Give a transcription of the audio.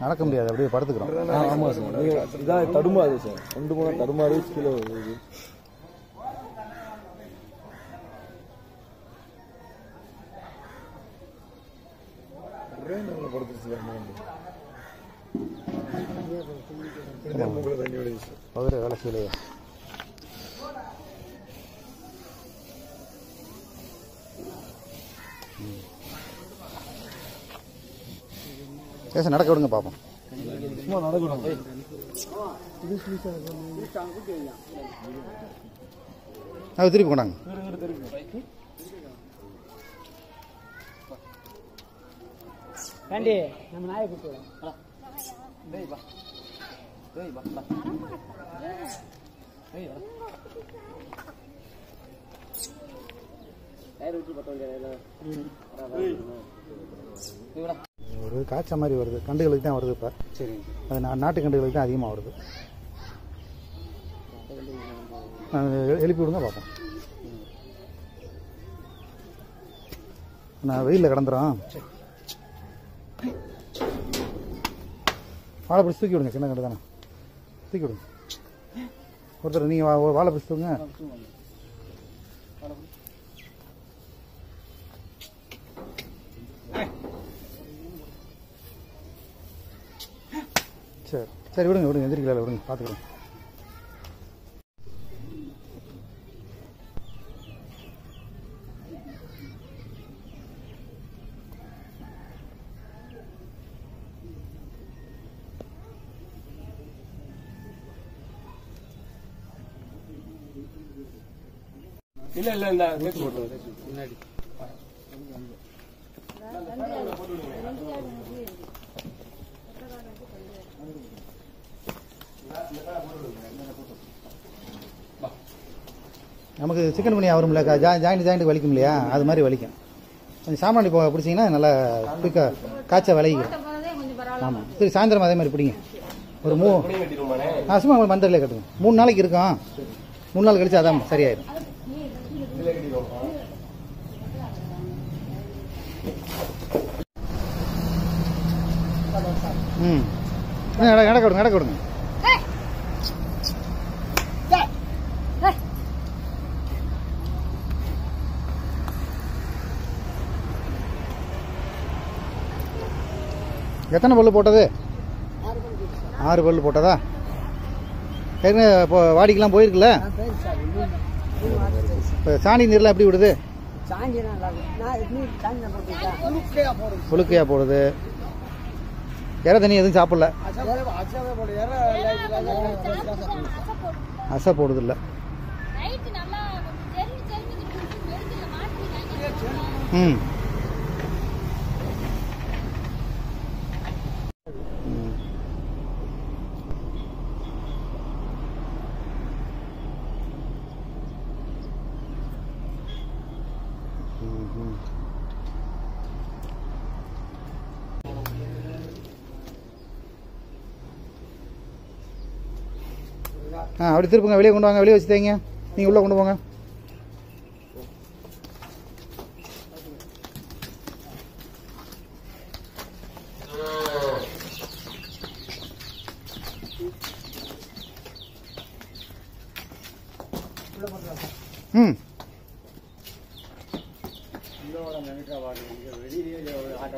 நடக்க முடியாது அப்படியே படுத்துக்கிறோம். ஆமாம் சார். இதான் தடுமாறு சார். ரெண்டு மூணு தடுமாறு கீழே வருது படுத்துருச்சு வேலை செய்யலையா பேச நடக்க விடுங்க பார்ப்போம் சும்மா நடக்கணும் அது திருப்பி கொண்டாங்க ஏண்டி நம்ம நாயை கூப்பிட்டு ஒரு காய்ச்ச மாதிரி வருது. கண்டுகளுக்கு தான் வருது இப்போ. சரி அது நாட்டு கண்டுகளுக்கு தான் அதிகமாக வருது. எழுப்பி விடுங்க பார்ப்போம். நான் வெயிலில் கிடந்துறோம் வாழை பிடிச்சி தூக்கி விடுங்க சின்ன கண்டு தானே. தூக்கி விடுங்க. ஒருத்தர் நீங்கள் வாழை பிடிச்சி தூங்க சரி. சரி விடுங்க விடுங்க எந்திரிக்கல விடுங்க பார்த்துக்கிறேன் இல்லை இல்லை போட்டுருங்க முன்னாடி. நமக்கு சிக்கன் பண்ணி வரும்ல கா- ஜாயிண்ட் ஜாயிண்ட் வலிக்கும் இல்லையா? அது மாதிரி வலிக்கும். கொஞ்சம் சாமான் போக பிடிச்சிங்கன்னா நல்லா குயிக்காக காய்ச்சல் விளையிக்கும் ஆமாம் சரி சாயந்தரம் அதே மாதிரி பிடிங்க. ஒரு மூ நான் சும்மா உங்களுக்கு மந்திரில் கட்டுங்க மூணு நாளைக்கு இருக்கும். மூணு நாள் கழிச்சு அதான் சரியாயிடும் ம். நட- நடக்க விடுங்க நடக்க விடுங்க எத்தனை பல்லு போட்டது? ஆறு பல்லு போட்டதா? ஏற்கனவே இப்போ வாடிக்கெல்லாம் போயிருக்குல்ல? இப்போ சாணி நீர்லாம் எப்படி விடுது? சாஞ்சி நல்லா இருக்கும் நான் நீர் சாஞ்சி நான் போட்டுருக்கேன் புழுக்கையா போடுது. இற தண்ணி எதுவும் சாப்பிடல. அசை போடுது இல்லை ம். ஆ அப்படி திருப்புங்க வெளியே கொண்டு வாங்க வெளியே வச்சு தேங்க நீங்கள் உள்ளே கொண்டு போங்க. ம். ಆಟ